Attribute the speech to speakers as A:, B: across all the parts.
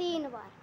A: तीन बार।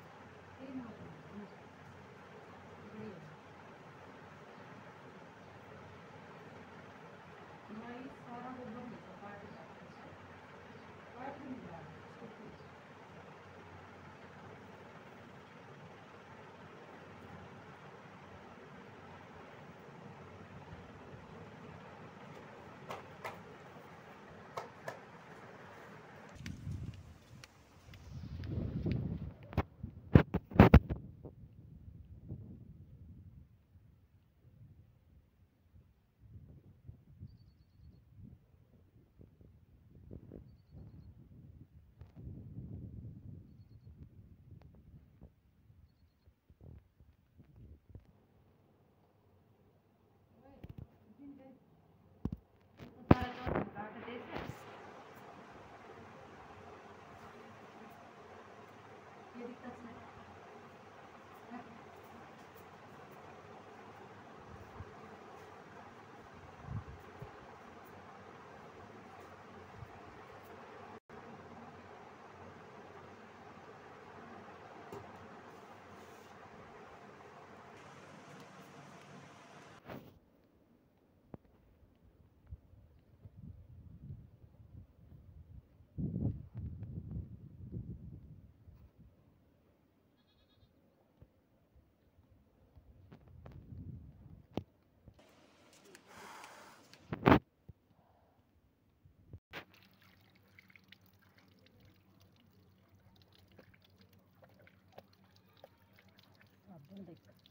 A: Perfecto.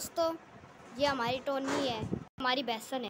A: दोस्तों ये हमारी टोनी है हमारी बहसन है।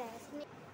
B: है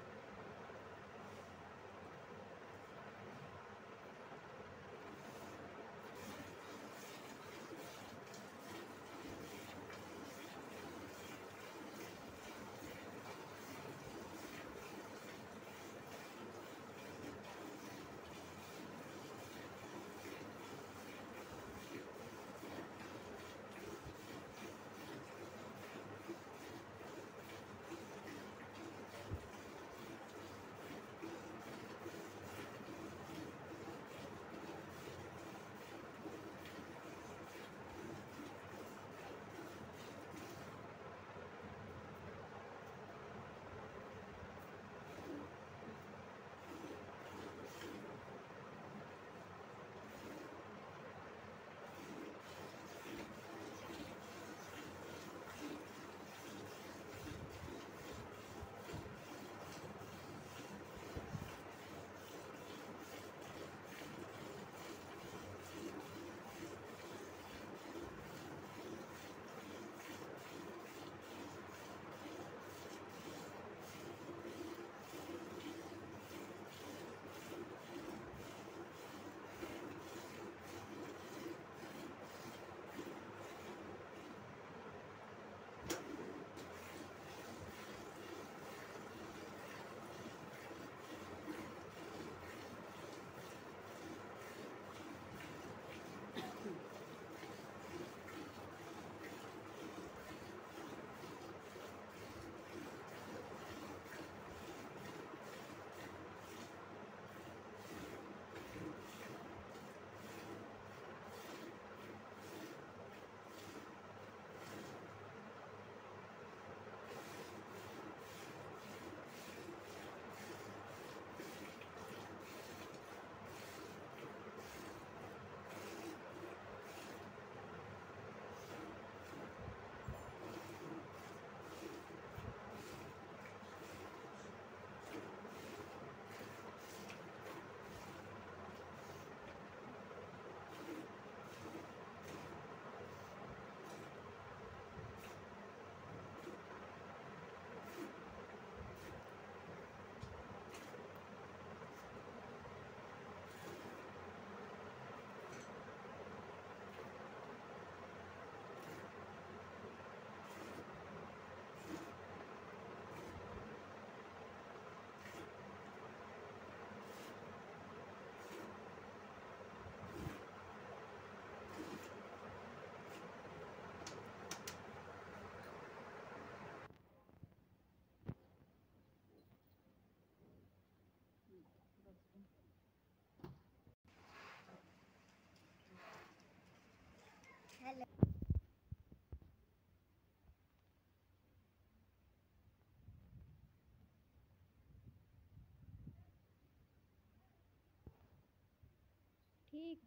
B: ठीक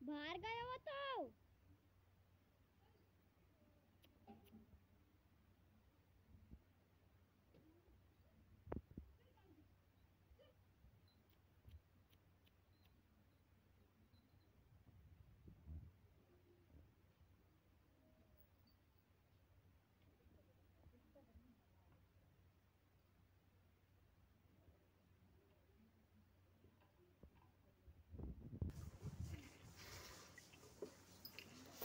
B: बाहर गया हो तो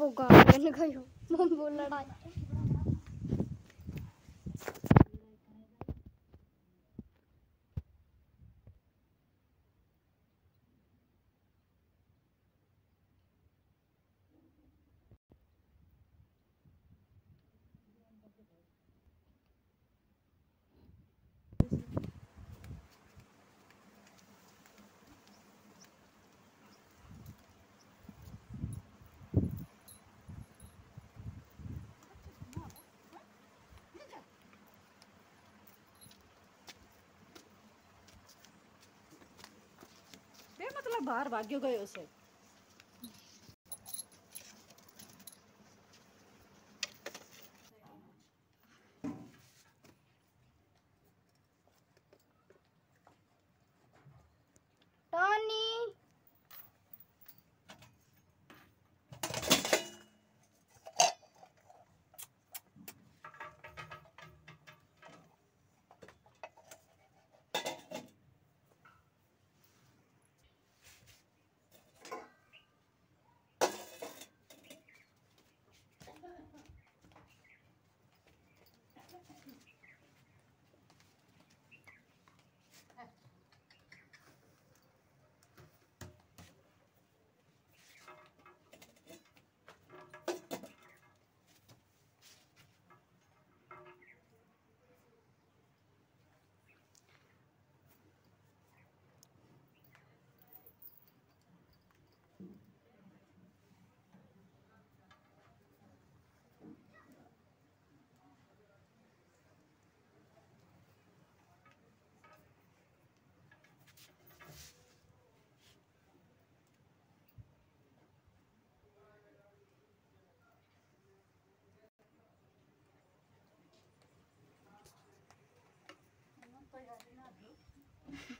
B: वो गार्डन हूँ मम वो लड़ाई
A: बे मतलब गयो
B: भाग्यो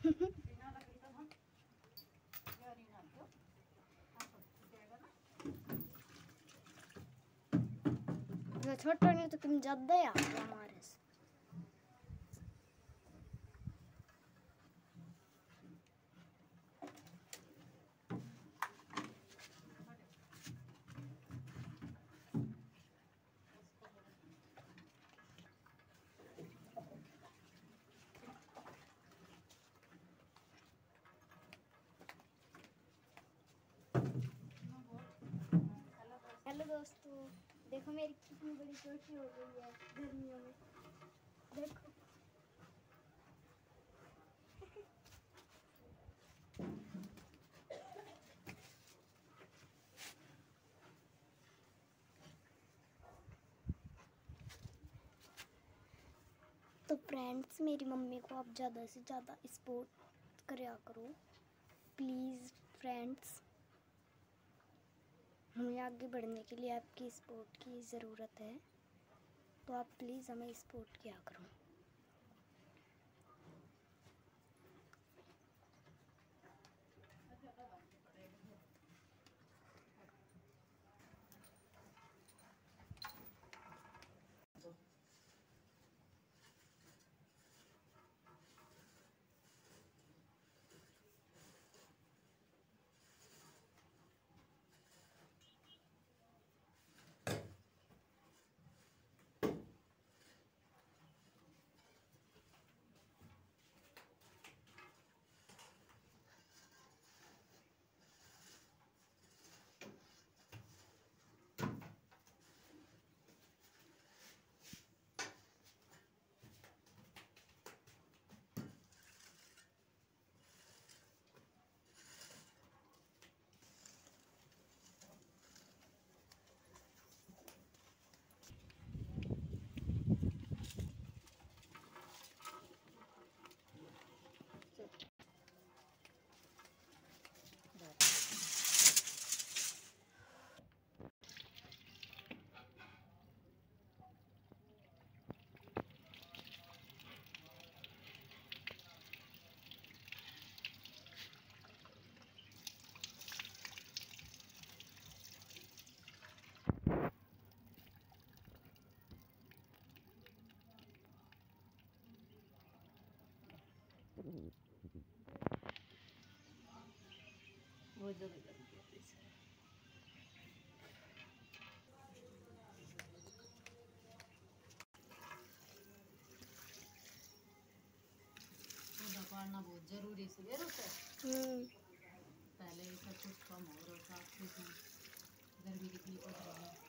B: छोटो नहीं तो तुम ज़्यादा ही आ हमारे से मेरी कितनी बड़ी हो गई है गर्मियों में देखो तो फ्रेंड्स मेरी मम्मी को आप ज़्यादा से ज़्यादा सपोर्ट करो प्लीज़ फ्रेंड्स हमें आगे बढ़ने के लिए आपकी सपोर्ट की ज़रूरत है। तो आप प्लीज़ हमें सपोर्ट किया करो
A: बहुत ज़रूरी से पहले सब कुछ कम हो रहा था। गर्मी कितनी पड़ रही है